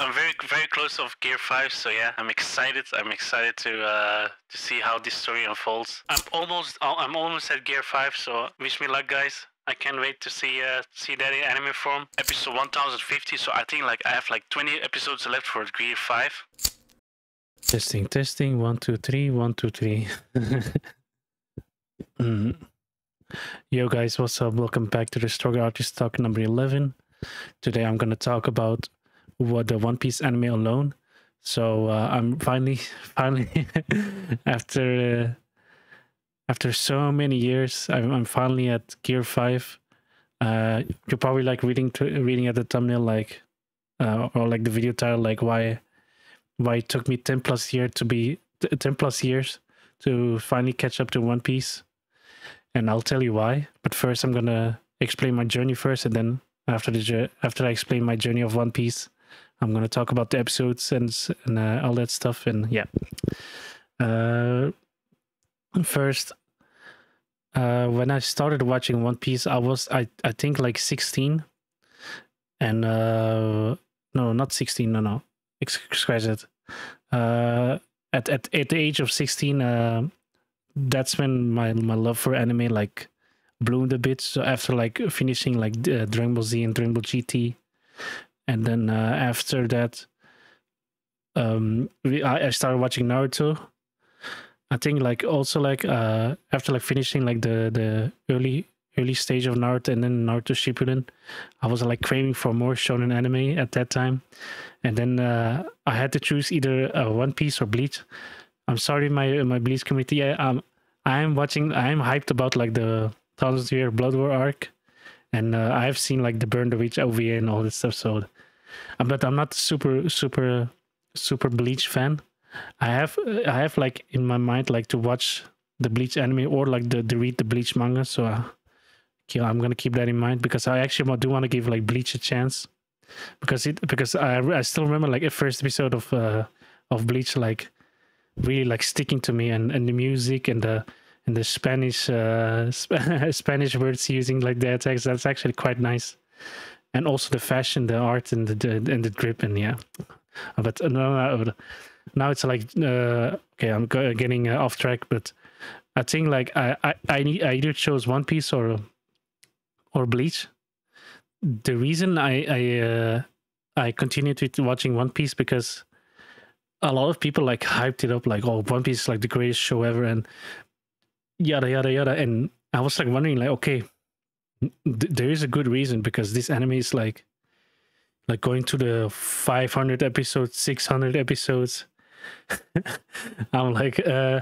I'm very very close of Gear Five, so yeah, I'm excited. I'm excited to uh, to see how this story unfolds. I'm almost I'm almost at Gear Five, so wish me luck, guys. I can't wait to see uh, see that in anime form. Episode 1050, so I think like I have like 20 episodes left for Gear Five. Testing, testing. One, two, three. One, two, three. mm. Yo, guys, what's up? Welcome back to the Struggle Artist Talk number 11. Today I'm to talk about the One Piece anime alone. So uh, I'm finally, finally, after uh, after so many years, I'm, I'm finally at Gear Five. Uh, you're probably like reading to, reading at the thumbnail, like uh, or like the video title, like why why it took me ten plus years to be ten plus years to finally catch up to One Piece, and I'll tell you why. But first, I'm gonna explain my journey first, and then after the after I explain my journey of One Piece, I'm gonna talk about the episodes and and uh, all that stuff. And yeah, uh, first, uh, when I started watching One Piece, I was I I think like 16, and uh, no, not 16. No, no, excuse it. Uh, at at at the age of 16, uh, that's when my my love for anime like bloomed a bit. So after like finishing like uh, Dragon Ball Z and Dragon Ball GT, and then uh, after that, um, we, I, I started watching Naruto. I think like also like uh after like finishing like the the early early stage of Naruto and then Naruto Shippuden, I was like craving for more shonen anime at that time, and then uh, I had to choose either uh, One Piece or Bleach. I'm sorry, my my Bleach committee. I, um, I am watching. I am hyped about like the Thousand Year Blood War arc, and uh, I have seen like the Burn the Witch OVA and all this stuff. So, but I'm not super super super Bleach fan. I have I have like in my mind like to watch the Bleach anime or like the, the read the Bleach manga. So uh, I'm gonna keep that in mind because I actually do want to give like Bleach a chance because it because I I still remember like a first episode of uh of Bleach like really like sticking to me and and the music and the and the Spanish uh, Spanish words using like the attacks. That's actually quite nice, and also the fashion, the art, and the, and the drip, and yeah. But uh, no, now it's like uh, okay, I'm getting uh, off track, but I think like I I I, need, I either chose One Piece or or Bleach. The reason I I uh, I continued with watching One Piece because a lot of people like hyped it up like oh One Piece is like the greatest show ever and yada yada yada and i was like wondering like okay there is a good reason because this anime is like like going to the 500 episodes 600 episodes. I'm like uh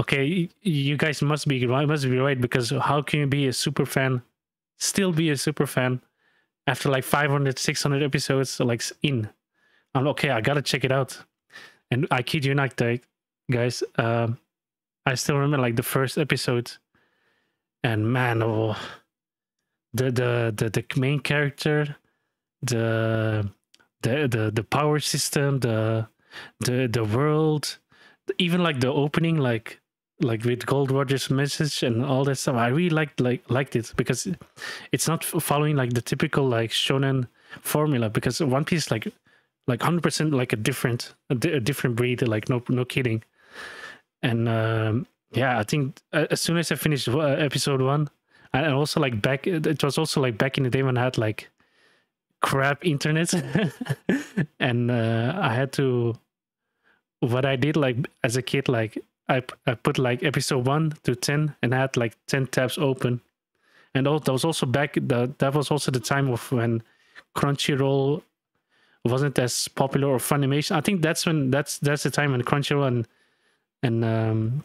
okay you guys must be right must be right because how can you be a super fan still be a super fan after like 500 600 episodes like in? I'm okay i gotta check it out. And i kid you not guys um I still remember like the first episode, and man, oh, the the the, the main character, the the the the power system, the the the world, even like the opening, like like with Gold Roger's message and all that stuff. I really liked like liked it because it's not following like the typical like shonen formula. Because One Piece like like hundred percent like a different a, different breed. Like no no kidding and um, yeah, I think uh, as soon as I finished uh, episode one, and also like back, it was also like back in the day when I had like crap internet, and uh, I had to. What I did like as a kid, like I I put like episode one to ten, and I had like ten tabs open, and that was also back. The, that was also the time of when Crunchyroll wasn't as popular or Funimation. I think that's when that's that's the time when Crunchyroll and and um,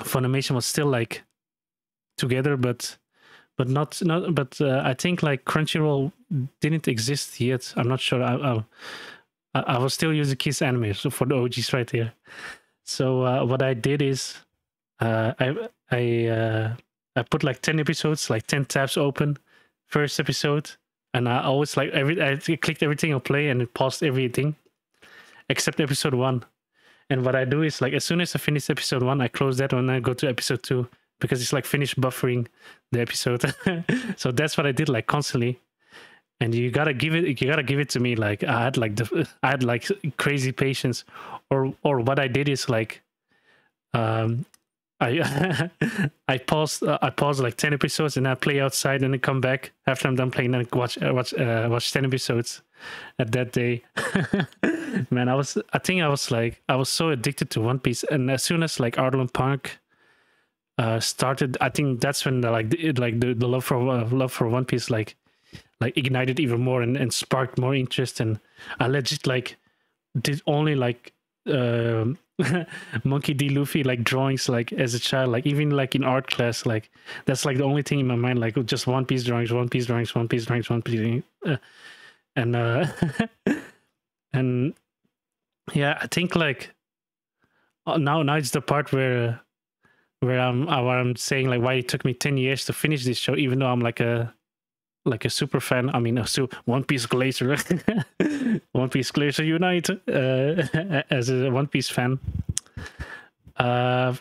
Funimation was still like together, but but not not. But uh, I think like Crunchyroll didn't exist yet. I'm not sure. I I, I was still using Kiss Anime so for the OGs right here. So uh, what I did is uh, I I uh, I put like ten episodes, like ten tabs open, first episode, and I always like every I clicked everything on play and it paused everything except episode one. And what I do is like as soon as I finish episode one, I close that one and I go to episode two because it's like finish buffering the episode. so that's what I did like constantly. and you gotta give it you gotta give it to me like i had like the i had like crazy patience or or what i did is like um i i paused uh, i paused like 10 episodes and i play outside and then come back after i'm done playing and watch uh, watch uh, watch 10 episodes at that day man i was i think i was like i was so addicted to one piece and as soon as like arlong park uh started i think that's when the, like the, like the, the love for uh, love for one piece like like ignited even more and, and sparked more interest and i legit like did only like um monkey d. Luffy like drawings like as a child like even like in art class like that's like the only thing in my mind like just one piece drawings one piece drawings one piece drawings one piece uh, and uh and yeah i think like uh, now now it's the part where where i'm uh, where i'm saying like why it took me 10 years to finish this show even though i'm like a like a super fan. I mean, a su- One Piece Glacier, One Piece Glacier Unite uh, as a One Piece fan. Uh,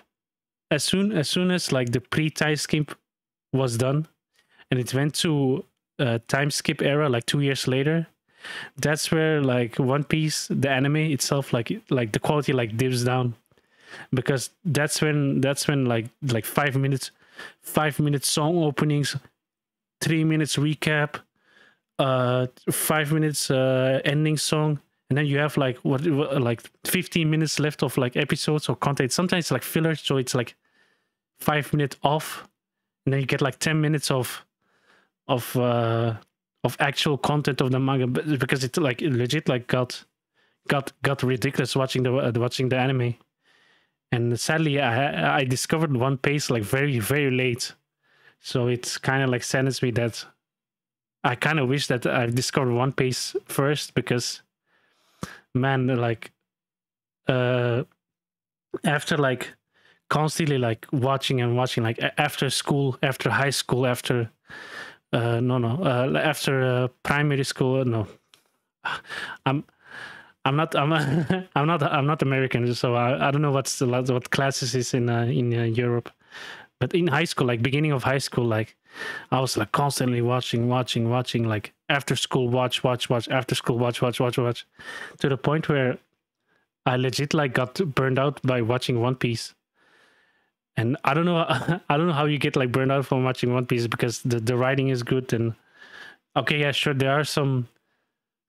as soon as soon as like the pre time skip was done, and it went to uh, time skip era like two years later, that's where like One Piece, the anime itself, like like the quality like dips down, because that's when that's when like like five minutes, five minute song openings three minutes recap, uh, five minutes uh, ending song, and then you have like what, like 15 minutes left of like episodes or content. Sometimes like filler, so it's like five minutes off, and then you get like 10 minutes of of uh of actual content of the manga because it's like legit like got got got ridiculous watching the watching the anime and sadly i i discovered one piece like very very late so it's kind of like saddens me that I kind of wish that i've discovered One Piece first because, man, like, uh, after like constantly like watching and watching, like after school, after high school, after, uh, no, no, uh, after uh, primary school, no, I'm. I'm not. I'm. I'm not. I'm not American, so I, I don't know what's the what classes is in uh, in uh, Europe but in high school like beginning of high school like i was like constantly watching watching watching like after school watch watch watch after school watch watch watch watch to the point where i legit like got burned out by watching one piece and i don't know i don't know how you get like burned out from watching one piece because the, the writing is good and okay yeah sure there are some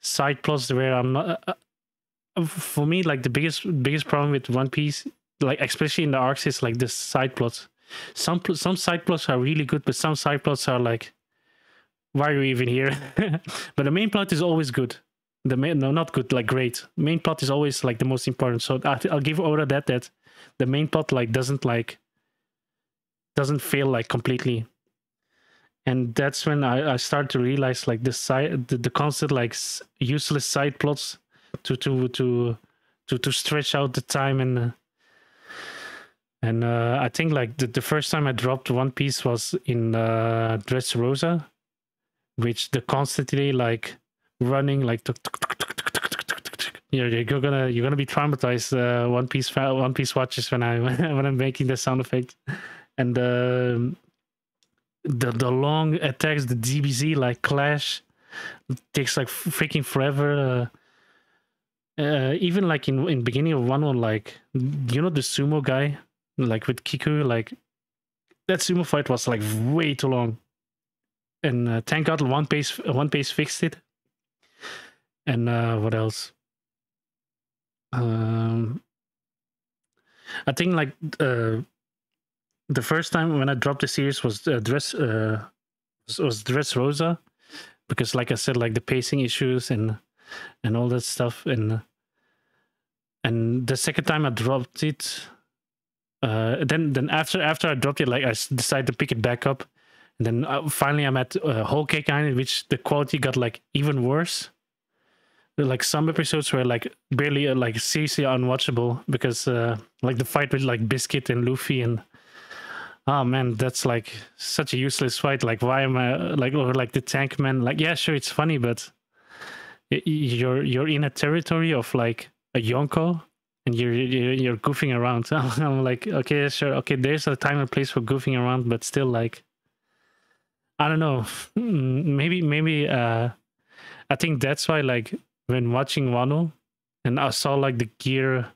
side plots where i'm not uh for me like the biggest biggest problem with one piece like especially in the arcs is like the side plots some some side plots are really good, but some side plots are like, why are you even here? but the main plot is always good. The main no, not good, like great. Main plot is always like the most important. So I, I'll give Oda that that the main plot like doesn't like doesn't fail like completely and that's when I, I start to realize like the side the, the constant like useless side plots to to to to to stretch out the time and uh, and uh, I think like the, the first time I dropped One Piece was in uh, Dressrosa, which the constantly like running like you're, you're gonna you're gonna be traumatized uh, One Piece One Piece watches when I when I'm making the sound effect, and uh, the the long attacks the DBZ like clash takes like freaking forever. Uh, uh, even like in in beginning of one one like you know the sumo guy like with Kiku, like that sumo fight was like way too long. And uh, thank God One Piece One Piece fixed it. And uh, what else? Um, I think like uh, the first time when I dropped the series was uh, dress uh, was, was Dressrosa, because like I said, like the pacing issues and and all that stuff, and and the second time I dropped it, uh, then then after after I dropped it, like I decided to pick it back up, and then uh, finally I'm at uh, Whole Cake Island, which the quality got like even worse. Like some episodes were like barely uh, like seriously unwatchable because uh, like the fight with like Biscuit and Luffy and oh man, that's like such a useless fight. Like why am I like or like the tank man? Like yeah, sure it's funny, but you're you're in a territory of like a Yonko and you're you're, goofing around. I'm like, okay, sure, okay. There's a time and place for goofing around, but still, like, I don't know. Maybe maybe uh, I think that's why like when watching Wano and I saw like the gear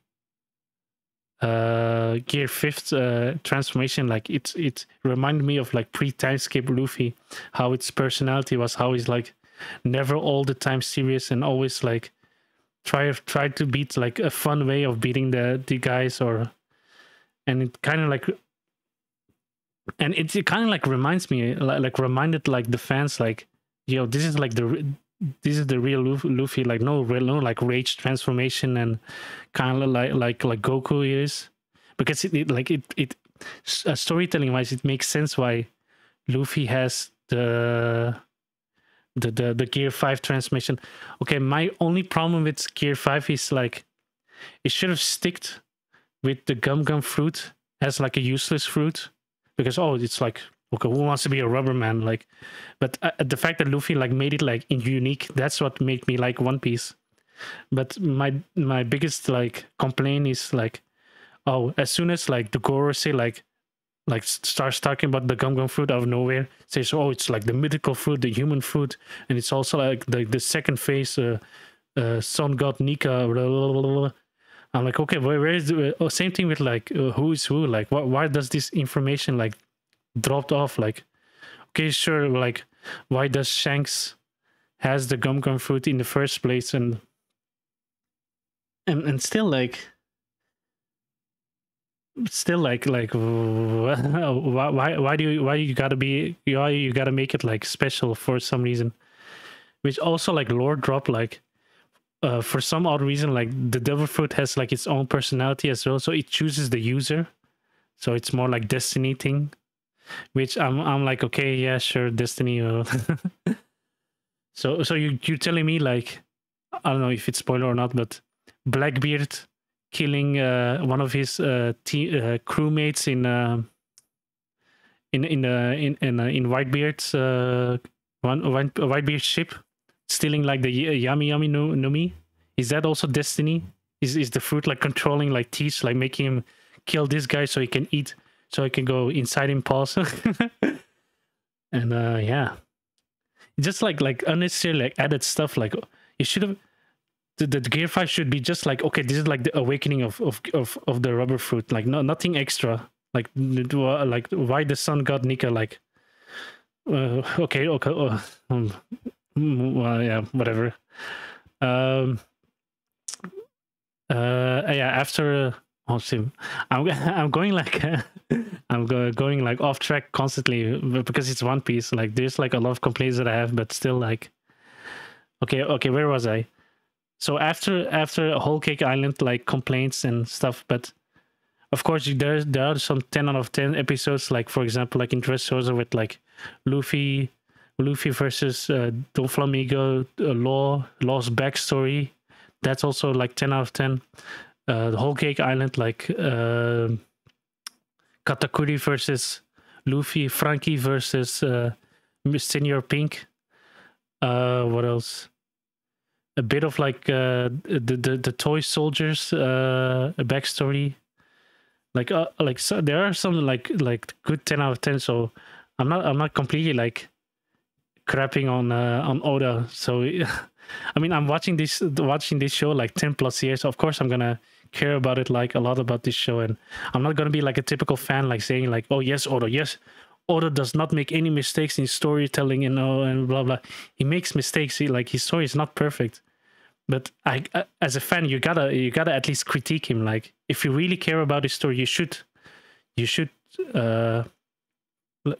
uh gear fifth uh transformation like it's it reminded me of like pre-time skip luffy how its personality was how he's like never all the time serious and always like try try to beat like a fun way of beating the the guys or and it kind of like and it, it kind of like reminds me like, like reminded like the fans like yo this is like the this is the real Luffy, like no real no like rage transformation and kind of like like like Goku is. Because it, it like it it uh, storytelling wise it makes sense why Luffy has the the the the Gear Five transmission. Okay, my only problem with Gear Five is like it should have sticked with the Gum Gum fruit as like a useless fruit because oh it's like okay who wants to be a rubber man like but uh, the fact that luffy like made it like unique that's what made me like one piece but my my biggest like complaint is like oh as soon as like the gorosei like like starts talking about the gum gum fruit out of nowhere. Says oh it's like the mythical fruit the human fruit. And it's also like the the second phase uh, uh sun god nika blah, blah, blah, i'm like okay where, where is the oh, same thing with like uh, who is who? Like wh- why does this information like dropped off? Like okay sure like why does shanks has the gum gum fruit in the first place and and and still like still like like why why do you why you gotta be why you gotta make it like special for some reason? Which also like lore drop like uh, for some odd reason like the devil fruit has like its own personality as well so it chooses the user. So it's more like destiny thing which i'm i'm like okay yeah sure destiny uh, so so you you're telling me like i don't know if it's spoiler or not but blackbeard killing uh, one of his uh, uh, crewmates in in in in in, in Whitebeard's one Whitebeard's ship, stealing like the yummy no, Numi. Is that also destiny? Is is the fruit like controlling like teeth, like making him kill this guy so he can eat, so he can go inside him pulse? and uh yeah, just like like unnecessary like added stuff. Like you should have the, the gear five should be just like okay this is like the awakening of of of, of the rubber fruit like no nothing extra. Like like why the sun god nika like uh, okay okay uh, um, well yeah whatever. Um uh yeah after oh i'm i'm going like i'm go, going like off track constantly because it's one piece. Like there's like a lot of complaints that i have but still like okay okay where was i so after after whole cake island like complaints and stuff but of course there there are some 10 out of 10 episodes like for example like in Dressrosa with like luffy luffy versus uh, doflamingo uh, law law's backstory. That's also like 10 out of 10 uh, the whole cake island like uh, katakuri versus luffy frankie versus uh, senior pink. Uh what else a bit of like uh, the, the the toy soldiers uh backstory. Like uh, like so there are some like like good 10 out of 10 so i'm not i'm not completely like crapping on uh, on oda. So i mean i'm watching this watching this show like 10 plus years. Of course i'm gonna care about it like a lot about this show and i'm not gonna be like a typical fan like saying like oh yes oda yes Oda does not make any mistakes in storytelling, you know, and blah blah. He makes mistakes. He, like his story is not perfect, but I, I, as a fan, you gotta you gotta at least critique him. Like if you really care about his story, you should, you should, uh,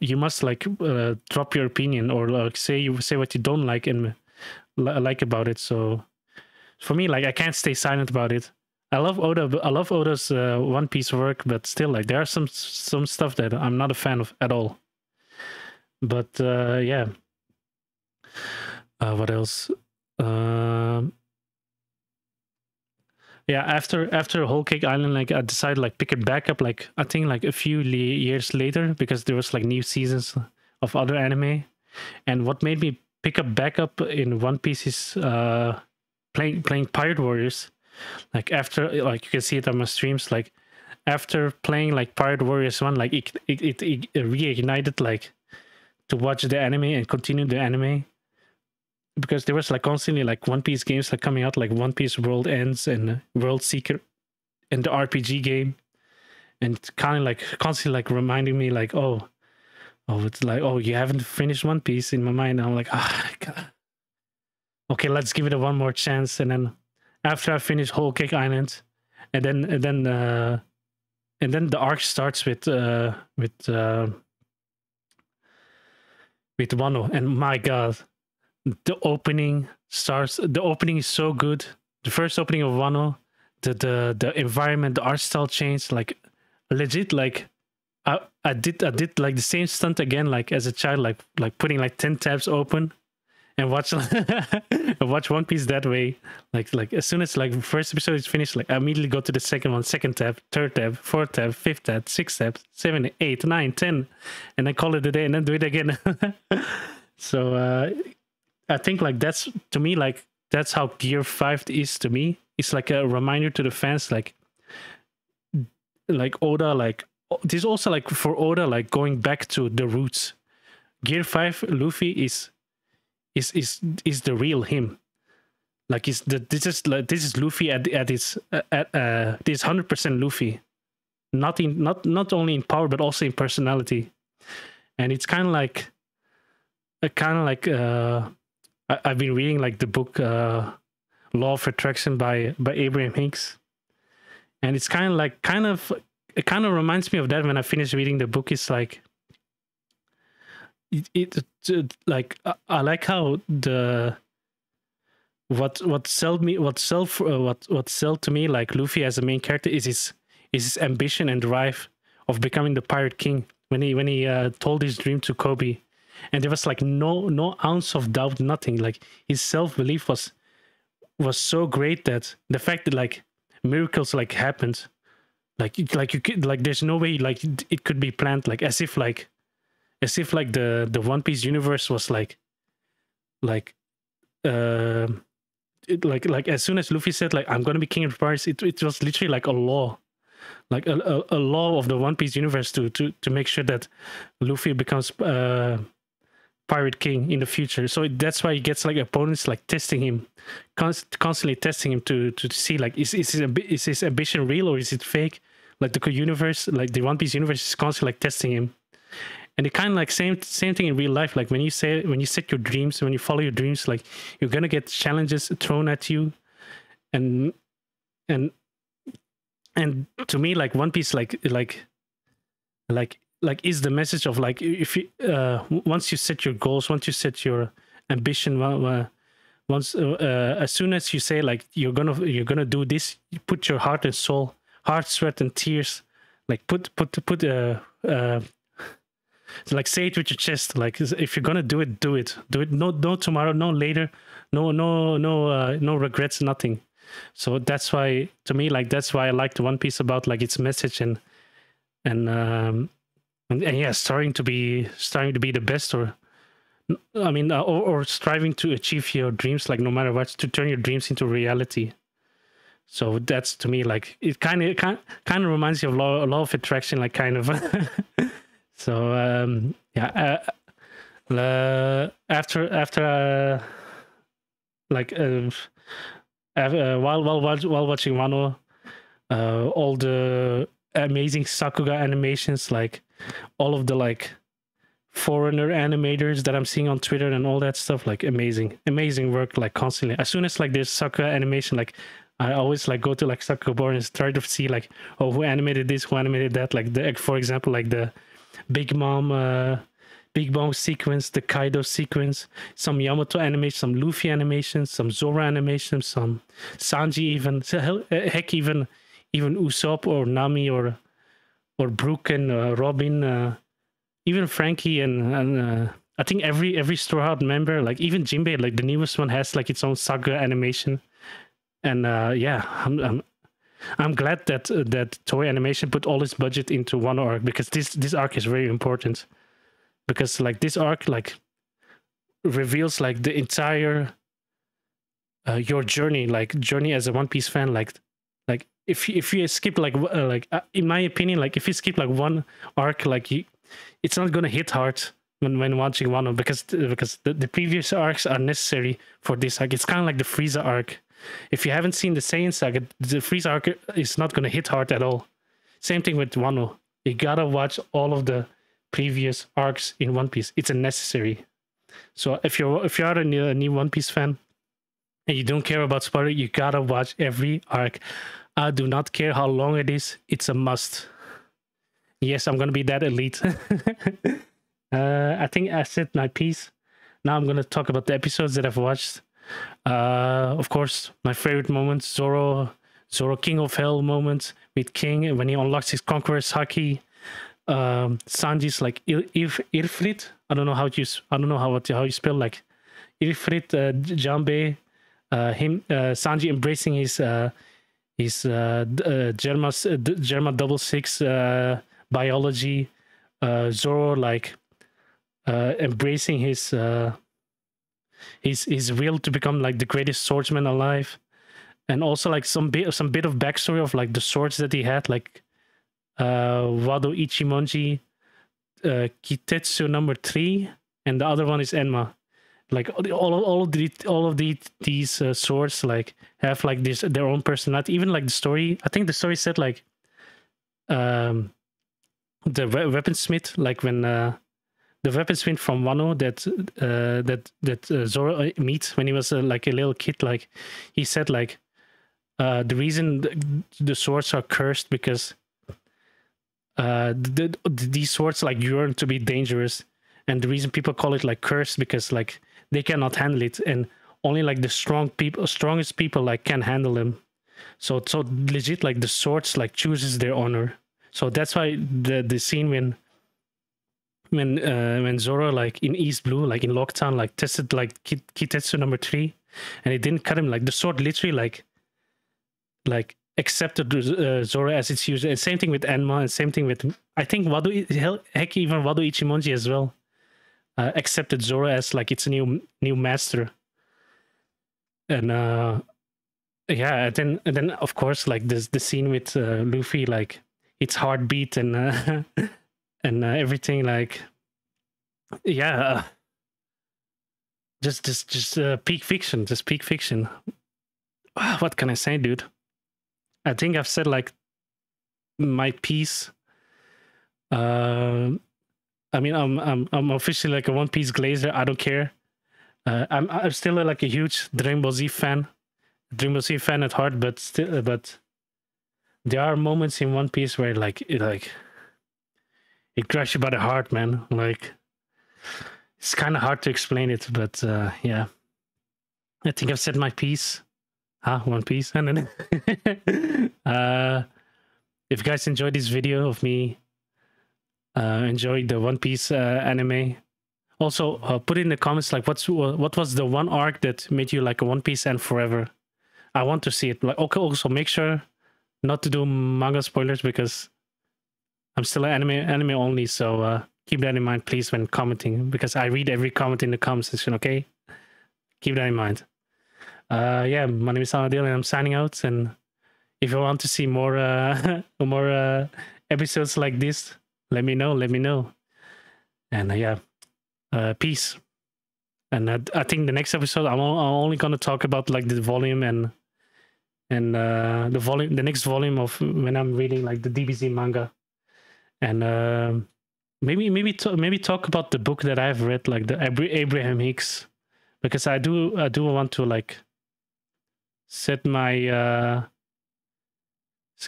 you must like uh, drop your opinion or like say you say what you don't like and like about it. So for me, like I can't stay silent about it. I love Oda. I love Oda's uh, One Piece work, but still, like there are some some stuff that I'm not a fan of at all. But uh, yeah, uh, what else? Um, yeah, after after Whole Cake Island, like I decided like pick it back up. Like I think like a few years later because there was like new seasons of other anime, and what made me pick up back up in One Piece is uh, playing playing Pirate Warriors like after like you can see it on my streams like after playing like pirate warriors 1 like it it, it, it reignited like to watch the anime and continue the anime because there was like constantly like One Piece games like coming out like One Piece World Ends and World Seeker and the RPG game, and kind of like constantly like reminding me like oh, oh it's like oh you haven't finished One Piece in my mind. I'm like ah, oh, okay let's give it a one more chance. And then after I finish Whole Cake Island, and then and then uh, and then the arc starts with uh with uh with Wano, and my god the opening starts the opening is so good. The first opening of wano the the the environment the art style change, like legit like i i did i did like the same stunt again like as a child like like putting like 10 tabs open and watch watch one piece that way like like as soon as like first episode is finished like i immediately go to the second one second tab third tab fourth tab fifth tab sixth tab seven eight nine ten and then call it a day and then do it again so uh I think like that's to me like that's how Gear Five is to me. It's like a reminder to the fans, like like Oda, like this also like for Oda, like going back to the roots. Gear Five Luffy is is is is the real him. Like is the this is like this is Luffy at at its at uh this hundred percent Luffy, not in not not only in power but also in personality, and it's kind of like, a kind of like uh I, have been reading like the book uh, Law of Attraction by by Abraham Hicks, and it's kind of like kind of it kind of reminds me of that when I finish reading the book. It's like it, it, it like I, I like how the what what sold me what self uh, what what sold to me like Luffy as a main character is his is his ambition and drive of becoming the pirate king. When he when he uh, told his dream to Koby and there was like no no ounce of doubt nothing. Like his self-belief was was so great that the fact that like miracles like happened. Like like you could like there's no way like it could be planned like as if like as if like the the one piece universe was like like uh it, like like as soon as luffy said like i'm gonna be king of pirates it, it was literally like a law like a, a, a law of the one piece universe to to to make sure that luffy becomes uh pirate king in the future. So that's why he gets like opponents like testing him const- constantly testing him to to see like is, is, his, is his ambition real or is it fake? Like the universe like the one piece universe is constantly like testing him and it kind of like same same thing in real life like when you say when you set your dreams when you follow your dreams like you're gonna get challenges thrown at you. And and and to me like one piece like like like like is the message of like if you uh, once you set your goals once you set your ambition uh, once uh, as soon as you say like you're gonna you're gonna do this you put your heart and soul heart sweat and tears like put put put uh, uh like say it with your chest. Like if you're gonna do it do it. Do it. No no tomorrow no later. No no no uh, no regrets nothing. So that's why to me like that's why i liked one piece about like its message and and um and, and yeah, starting to be starting to be the best, or I mean, uh, or, or striving to achieve your dreams, like no matter what, to turn your dreams into reality. So that's to me like it kind of kind kind of reminds you of law, law of attraction, like kind of. so um, yeah, uh, uh, after after uh, like uh, while while while watching Wano, all the amazing Sakuga animations, like all of the like foreigner animators that I'm seeing on Twitter and all that stuff, like amazing, amazing work, like constantly. As soon as like there's Sakuga animation, like I always like go to like Sakuga board and try to see like, oh, who animated this, who animated that. Like the, for example, like the Big Mom, uh, Big Mom sequence, the Kaido sequence, some Yamato animation, some Luffy animation, some Zoro animation, some Sanji even, heck, even even Usopp or Nami or or Brook and uh, Robin, uh, even Frankie and and uh, I think every every Straw Hat member, like even Jinbei, like the newest one has like its own sakuga animation, and uh, yeah, I'm I'm glad that uh, that Toei Animation put all its budget into one arc because this this arc is very important because like this arc like reveals like the entire uh, your journey like journey as a One Piece fan like like if if you skip like uh, like uh, in my opinion like if you skip like one arc like you, it's not gonna hit hard when when watching one of because because the, the previous arcs are necessary for this arc. It's kind of like the Frieza arc. If you haven't seen the Saiyan saga, the Frieza arc is not going to hit hard at all. Same thing with Wano. You gotta watch all of the previous arcs in One Piece. It's a necessary. So if you're if you're a new, a new One Piece fan and you don't care about spoiler, you gotta watch every arc. I do not care how long it is. It's a must. Yes, I'm gonna be that elite. uh, I think I said my piece. Now I'm gonna talk about the episodes that I've watched. Uh, of course, my favorite moments: Zoro, Zoro King of Hell moments with King when he unlocks his Conqueror's Haki. Um, Sanji's like if Ifrit. I don't know how you I don't know how how you spell like Ifrit uh, Jambe. Uh, him uh, Sanji embracing his uh, his uh, uh, Germa uh, Germa double six uh, biology. Uh, Zoro like uh, embracing his uh, his his will to become like the greatest swordsman alive, and also like some bit some bit of backstory of like the swords that he had, like uh, Wado Ichimonji, uh, Kitetsu number three, and the other one is Enma. Like all of, all of the all of the, these uh, swords like have like this their own personality. Even like the story, I think the story said like um the we- weaponsmith like when uh the weaponsmith from Wano that uh that that uh, Zoro meets when he was uh, like a little kid like he said like uh the reason the, the swords are cursed because uh the, the, these swords like yearn to be dangerous. And the reason people call it like cursed because like they cannot handle it. And only like the strong people strongest people like can handle them. So so legit like the swords like chooses their honor. So that's why the the scene when when uh when Zoro like in East Blue like in Loguetown like tested like Ki- Kitetsu number three and it didn't cut him. Like the sword literally like like accepted uh, Zoro as its user. And same thing with Enma and same thing with I think Wado hell, heck even Wado Ichimonji as well uh, accepted Zoro as like its a new new master. And uh yeah and then and then of course like this the scene with uh, Luffy like its heartbeat and uh, and uh, everything like yeah uh, just just just uh, peak fiction just peak fiction. Ah, what can i say dude? I think i've said like my piece uh, i mean i'm i'm i'm officially like a one piece glazer. I don't care. Uh, i'm i'm still uh, like a huge dragon ball z fan dragon ball z fan at heart but still uh, but there are moments in one piece where like it like it grabs you by the heart man. Like it's kind of hard to explain it but uh yeah. I think i've said my piece. Ah one piece? And then uh if you guys enjoyed this video of me uh enjoying the one piece uh, anime. Also uh, put in the comments like what's what was the one arc that made you like a one piece and forever? I want to see it. Like okay also make sure not to do manga spoilers because I'm still anime anime only, so uh, keep that in mind, please, when commenting, because I read every comment in the comment section. Okay, keep that in mind. Uh, yeah, my name is Anadil, and I'm signing out. And if you want to see more uh, more uh, episodes like this, let me know. Let me know. And uh, yeah, uh, peace. And I, I think the next episode, I'm only gonna talk about like the volume and and uh, the volume, the next volume of when I'm reading like the DBZ manga, and uh, maybe maybe t- maybe talk about the book that I've read, like the Abra- Abraham Hicks, because I do I do want to like set my uh,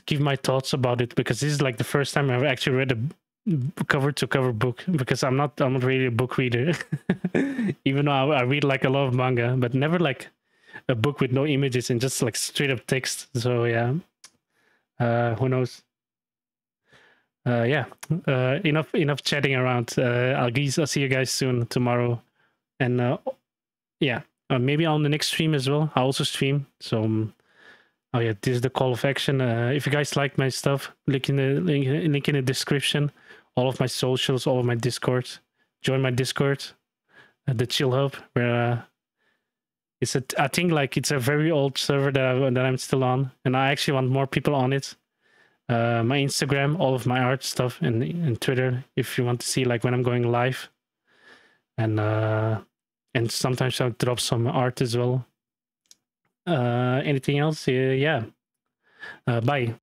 give my thoughts about it. Because this is like the first time I've actually read a cover to cover book. Because I'm not I'm not really a book reader, even though I, I read like a lot of manga, but never like a book with no images and just like straight up text. So yeah, uh, who knows? Uh, yeah, uh, enough enough chatting around. Uh, I'll, guess, I'll see you guys soon tomorrow, and uh, yeah, uh, maybe on the next stream as well. I also stream. So, um, oh yeah, this is the call of action. Uh, if you guys like my stuff, link in the link, link in the description. All of my socials, all of my Discord. Join my Discord, uh, the Chill Hub, where uh, it's a I think like it's a very old server that I, that I'm still on, and I actually want more people on it uh, my Instagram, all of my art stuff, and, and Twitter if you want to see like when I'm going live. And uh, and sometimes I'll drop some art as well. Uh, anything else? yeah. Uh, bye.